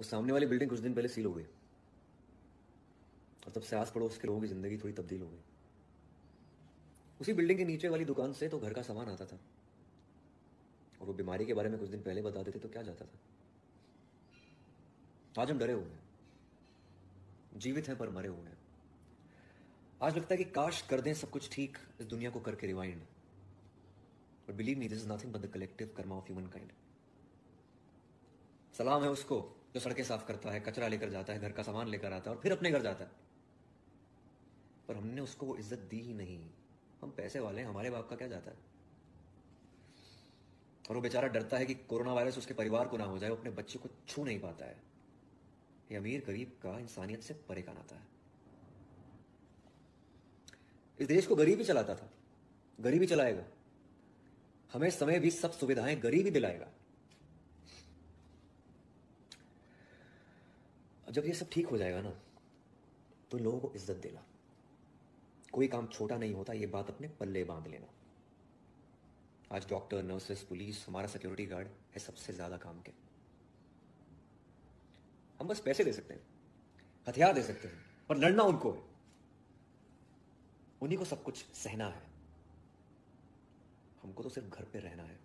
उस सामने वाली बिल्डिंग कुछ दिन पहले सील हो गई। और तब से आस पड़ोस के लोगों की ज़िंदगी थोड़ी तब्दील हो गई। उसी बिल्डिंग के नीचे वाली दुकान से तो घर का सामान आता था। और वो बीमारी के बारे में कुछ दिन पहले बता देते तो क्या जाता था? आज हम डरे हुए हैं। जीवित हैं पर मरे हुए हैं। आज लगता है कि काश कर दें सब कुछ ठीक, इस दुनिया को करके rewind believe me this is nothing but the collective karma of humankind सलाम है उसको। जो सड़कें साफ़ करता है, कचरा लेकर जाता है, घर का सामान लेकर आता है और फिर अपने घर जाता है। पर हमने उसको वो इज़्ज़त दी ही नहीं। हम पैसे वाले हमारे बाप का क्या जाता है? और वो बेचारा डरता है कि कोरोना वायरस उसके परिवार को ना हो जाए, वो अपने बच्चे को छू नहीं पाता है। ये अमीर गरीब का इंसानियत से परे का नाता है। इस देश को गरीब ही चलाता था, गरीब ही चलाएगा। हमें समय भी सब सुविधाएँ गरीब ही दिलाएगा। जब ये सब ठीक हो जाएगा ना तो लोगों को इज़्ज़त देना। कोई काम छोटा नहीं होता, ये बात अपने पल्ले बाँध लेना। आज डॉक्टर, नर्सेस, पुलिस, हमारा सिक्योरिटी गार्ड है सबसे ज़्यादा काम के। हम बस पैसे दे सकते हैं, हथियार दे सकते हैं, पर लड़ना उनको है। उन्हीं को सब कुछ सहना है। हमको तो सिर्फ़ घर पे रहना है।